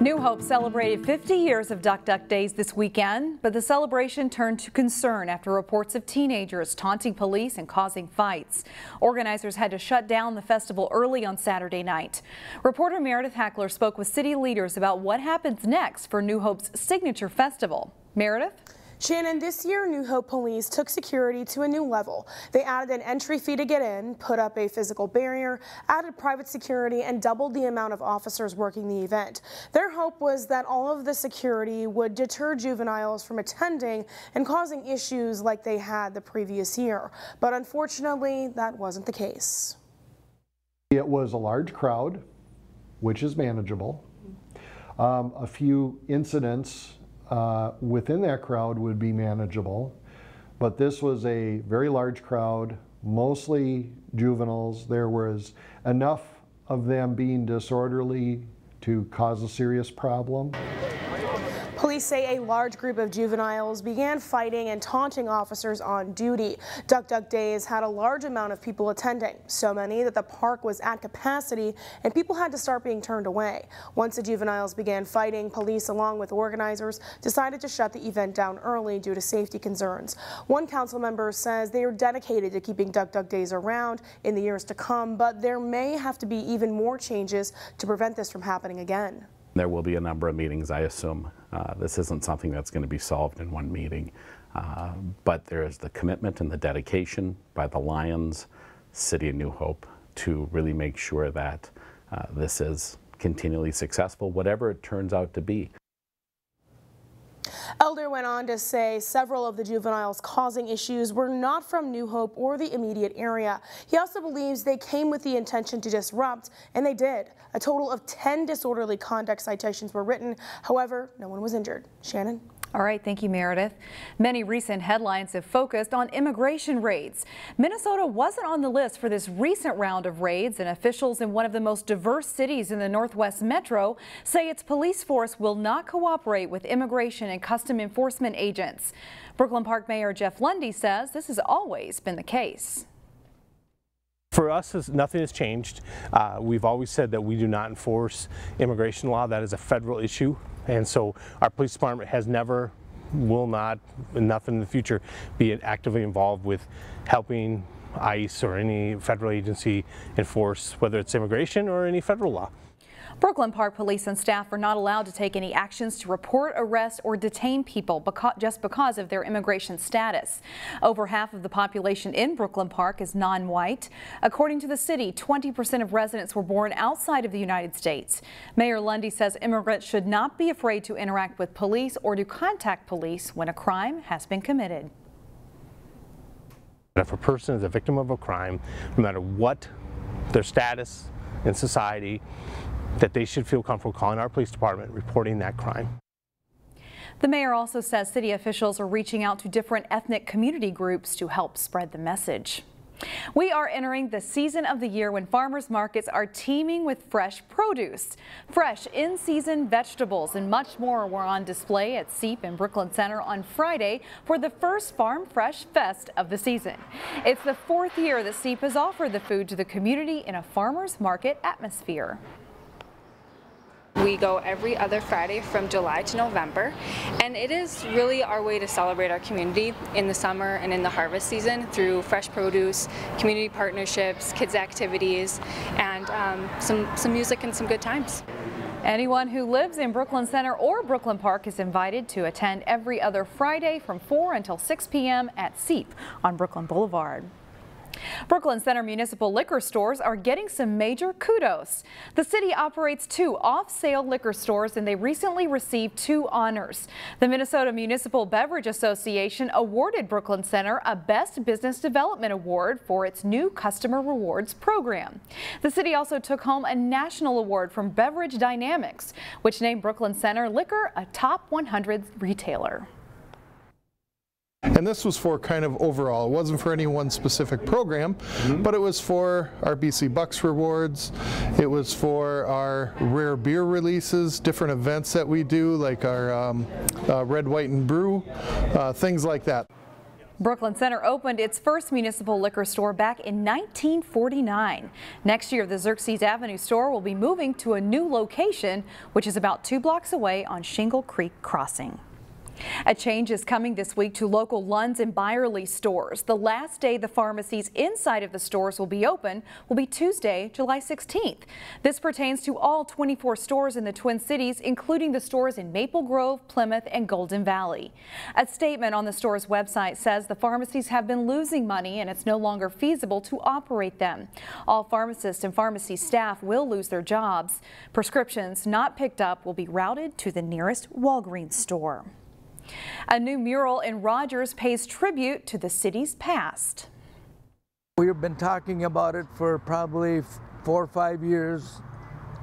New Hope celebrated 50 years of Duk Duk Daze this weekend, but the celebration turned to concern after reports of teenagers taunting police and causing fights. Organizers had to shut down the festival early on Saturday night. Reporter Meredith Hackler spoke with city leaders about what happens next for New Hope's signature festival. Meredith? Shannon, this year New Hope Police took security to a new level. They added an entry fee to get in, put up a physical barrier, added private security, and doubled the amount of officers working the event. Their hope was that all of the security would deter juveniles from attending and causing issues like they had the previous year. But unfortunately, that wasn't the case. It was a large crowd, which is manageable. Um, a few incidents uh, within that crowd would be manageable. But this was a very large crowd, mostly juveniles. There was enough of them being disorderly to cause a serious problem. Police say a large group of juveniles began fighting and taunting officers on duty. Duk Duk Daze had a large amount of people attending, so many that the park was at capacity and people had to start being turned away. Once the juveniles began fighting, police along with organizers decided to shut the event down early due to safety concerns. One council member says they are dedicated to keeping Duk Duk Daze around in the years to come, but there may have to be even more changes to prevent this from happening again. There will be a number of meetings, I assume. Uh, this isn't something that's going to be solved in one meeting. Uh, but there is the commitment and the dedication by the Lions, City of New Hope, to really make sure that uh, this is continually successful, whatever it turns out to be. Elder went on to say several of the juveniles causing issues were not from New Hope or the immediate area. He also believes they came with the intention to disrupt, and they did. A total of 10 disorderly conduct citations were written. However, no one was injured. Shannon? All right, thank you, Meredith. Many recent headlines have focused on immigration raids. Minnesota wasn't on the list for this recent round of raids, and officials in one of the most diverse cities in the Northwest Metro say its police force will not cooperate with immigration and custom enforcement agents. Brooklyn Park Mayor Jeff Lunde says this has always been the case. For us, nothing has changed. Uh, we've always said that we do not enforce immigration law. That is a federal issue. And so our police department has never, will not, nothing in the future, be actively involved with helping ICE or any federal agency enforce whether it's immigration or any federal law. Brooklyn Park police and staff are not allowed to take any actions to report, arrest, or detain people because, just because of their immigration status. Over half of the population in Brooklyn Park is non-white. According to the city, 20% of residents were born outside of the United States. Mayor Lunde says immigrants should not be afraid to interact with police or to contact police when a crime has been committed. If a person is a victim of a crime, no matter what their status in society, that they should feel comfortable calling our police department, reporting that crime. The mayor also says city officials are reaching out to different ethnic community groups to help spread the message. We are entering the season of the year when farmers markets are teeming with fresh produce. Fresh in-season vegetables and much more were on display at CEAP in Brooklyn Center on Friday for the first Farm Fresh Fest of the season. It's the fourth year that CEAP has offered the food to the community in a farmers market atmosphere. We go every other Friday from July to November, and it is really our way to celebrate our community in the summer and in the harvest season through fresh produce, community partnerships, kids activities, and um, some, some music and some good times. Anyone who lives in Brooklyn Center or Brooklyn Park is invited to attend every other Friday from 4 until 6 p.m. at CEAP on Brooklyn Boulevard. Brooklyn Center municipal liquor stores are getting some major kudos. The city operates two off-sale liquor stores and they recently received two honors. The Minnesota Municipal Beverage Association awarded Brooklyn Center a Best Business Development Award for its new customer rewards program. The city also took home a national award from Beverage Dynamics, which named Brooklyn Center Liquor a top 100 retailer. And this was for kind of overall. It wasn't for any one specific program, mm -hmm. but it was for our BC Bucks rewards. It was for our rare beer releases, different events that we do, like our um, uh, Red, White, and Brew, uh, things like that. Brooklyn Center opened its first municipal liquor store back in 1949. Next year, the Xerxes Avenue store will be moving to a new location, which is about two blocks away on Shingle Creek Crossing. A change is coming this week to local Lunds and Byerly stores. The last day the pharmacies inside of the stores will be open will be Tuesday, July 16th. This pertains to all 24 stores in the Twin Cities, including the stores in Maple Grove, Plymouth, and Golden Valley. A statement on the store's website says the pharmacies have been losing money and it's no longer feasible to operate them. All pharmacists and pharmacy staff will lose their jobs. Prescriptions not picked up will be routed to the nearest Walgreens store. A new mural in Rogers pays tribute to the city's past. We've been talking about it for probably four or five years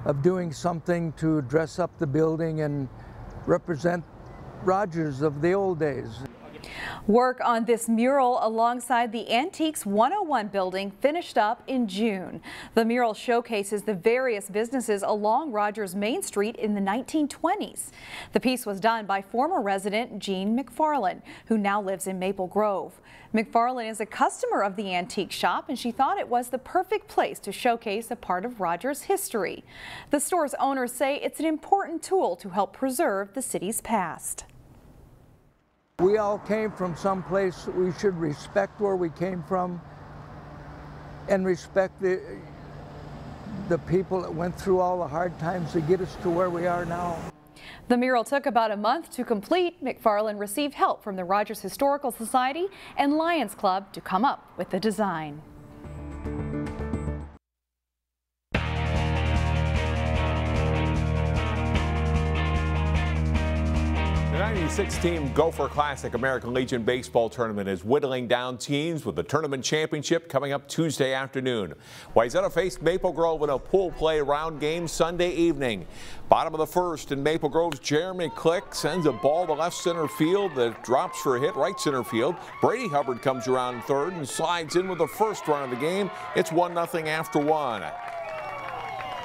of doing something to dress up the building and represent Rogers of the old days. Work on this mural alongside the Antiques 101 building finished up in June. The mural showcases the various businesses along Rogers Main Street in the 1920s. The piece was done by former resident Jean McFarland, who now lives in Maple Grove. McFarland is a customer of the antique shop and she thought it was the perfect place to showcase a part of Rogers history. The store's owners say it's an important tool to help preserve the city's past. We all came from some place. We should respect where we came from and respect the, the people that went through all the hard times to get us to where we are now. The mural took about a month to complete. McFarland received help from the Rogers Historical Society and Lions Club to come up with the design. 96 team Gopher Classic American Legion Baseball Tournament is whittling down teams with the tournament championship coming up Tuesday afternoon. Wayzata faced Maple Grove in a pool play round game Sunday evening. Bottom of the first in Maple Grove's Jeremy Click sends a ball to left center field that drops for a hit right center field. Brady Hubbard comes around third and slides in with the first run of the game. It's 1-0 after one.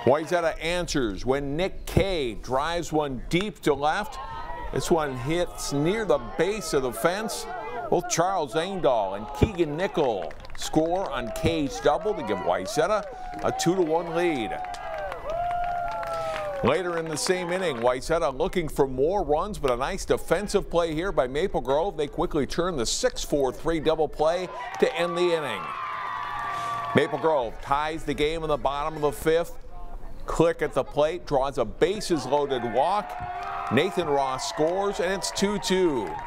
Wayzata answers when Nick Kay drives one deep to left. This one hits near the base of the fence. Both Charles Engdahl and Keegan Nickel score on Kay's double to give Wayzata a 2-1 lead. Later in the same inning, Wayzata looking for more runs, but a nice defensive play here by Maple Grove. They quickly turn the 6-4-3 double play to end the inning. Maple Grove ties the game in the bottom of the fifth. Click at the plate, draws a bases loaded walk. Nathan Ross scores, and it's 2-2.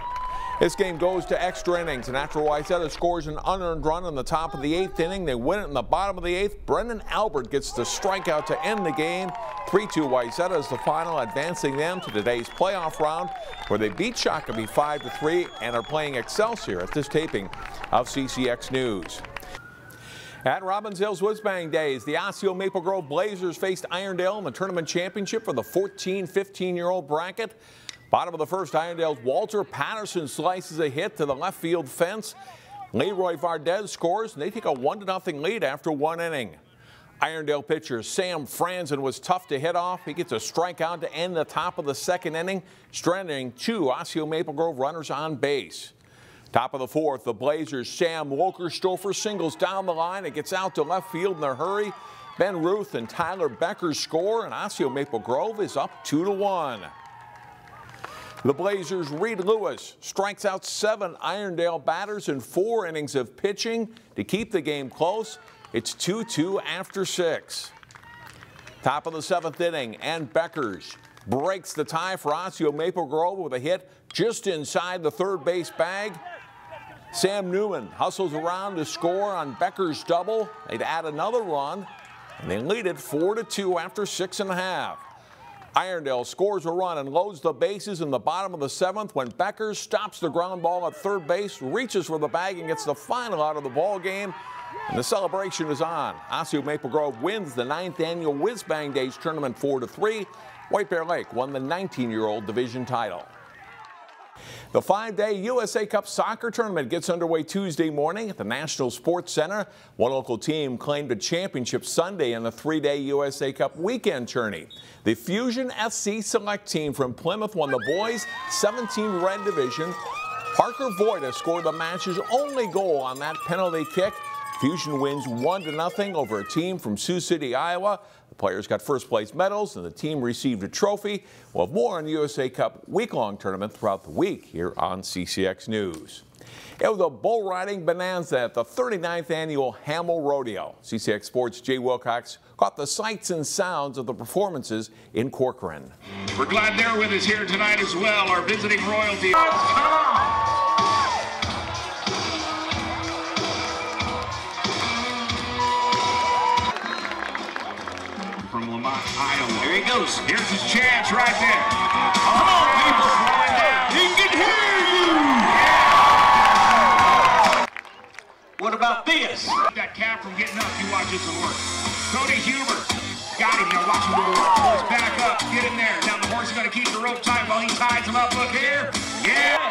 This game goes to extra innings, and after Wayzata scores an unearned run in the top of the eighth inning, they win it in the bottom of the eighth. Brendan Albert gets the strikeout to end the game. 3-2 Wayzata is the final, advancing them to today's playoff round, where they beat Shakopee 5-3 and are playing Excelsior at this taping of CCX News. At Robbinsdale Whizbang Days, the Osseo Maple Grove Blazers faced Irondale in the tournament championship for the 14-15-year-old bracket. Bottom of the first, Irondale's Walter Patterson slices a hit to the left field fence. Leroy Vardez scores, and they take a 1-0 lead after one inning. Irondale pitcher Sam Franzen was tough to hit off. He gets a strikeout to end the top of the second inning, stranding two Osseo Maple Grove runners on base. Top of the fourth, the Blazers' Sam Wolkerstofer singles down the line. It gets out to left field in a hurry. Ben Ruth and Tyler Becker score, and Osseo Maple Grove is up 2 to 1. The Blazers' Reed Lewis strikes out seven Irondale batters in four innings of pitching to keep the game close. It's 2-2 after six. Top of the seventh inning, and Beckers breaks the tie for Osseo Maple Grove with a hit just inside the third base bag. Sam Newman hustles around to score on Becker's double. They'd add another run, and they lead it 4 to 2 after six and a half. Irondale scores a run and loads the bases in the bottom of the seventh when Becker stops the ground ball at third base, reaches for the bag, and gets the final out of the ball game. And the celebration is on. Osseo Maple Grove wins the ninth annual Whiz Bang Days tournament 4 to 3. White Bear Lake won the 19-year-old division title. The five-day USA Cup soccer tournament gets underway Tuesday morning at the National Sports Center. One local team claimed a championship Sunday in the three-day USA Cup weekend tourney. The Fusion SC Select team from Plymouth won the boys 17 red division Parker Voida scored the match's only goal on that penalty kick. Fusion wins 1 to nothing over a team from Sioux City, Iowa. The players got first place medals and the team received a trophy. We'll have more on the USA Cup week long tournament throughout the week here on CCX News. It was a bull riding bonanza at the 39th annual Hamel Rodeo. CCX Sports' Jay Wilcox caught the sights and sounds of the performances in Corcoran. We're glad they're with us here tonight as well, our visiting royalty. Lamont, Iowa. Here he goes. Here's his chance right there. Come on, people. Throwing down. He can hear you. What about this? That calf from getting up. You watch this one work. Cody Huber. Got him. Now watch him go work. Horse back up. Get in there. Now the horse is going to keep the rope tight while he ties him up. Look here. Yeah.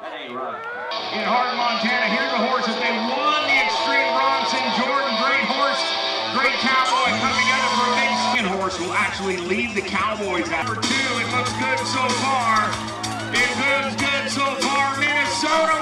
That ain't right. In Hart, Montana, here the horses. They won the Extreme Bronson Jordan. Great horse. Great cowboy Morris will actually lead the Cowboys at number two. It looks good so far. It looks good so far. Minnesota